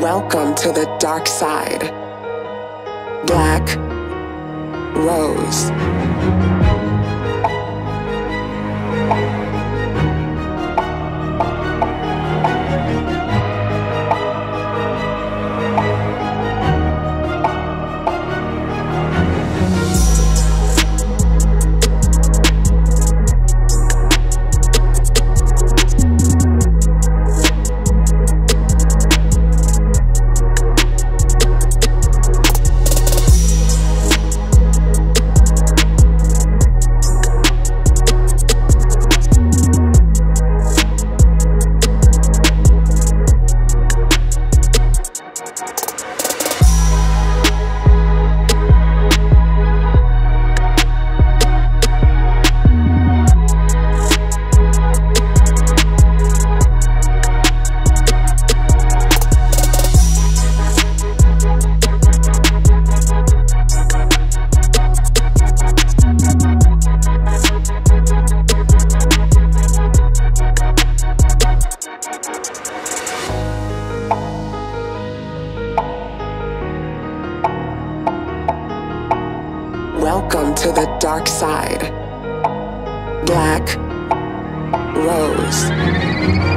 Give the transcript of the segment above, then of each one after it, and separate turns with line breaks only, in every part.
Welcome to the dark side. Black Rose. Welcome to the dark side. Black Rose.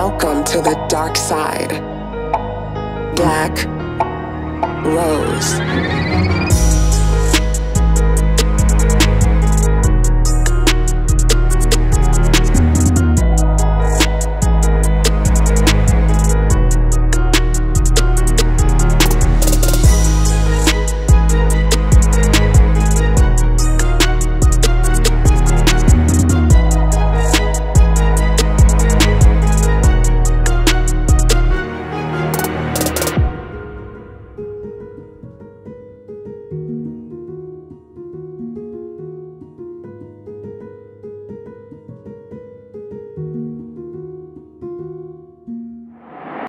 Welcome to the dark side. Black Rose.